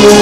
you.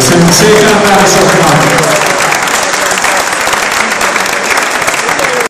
Sesuai dengan.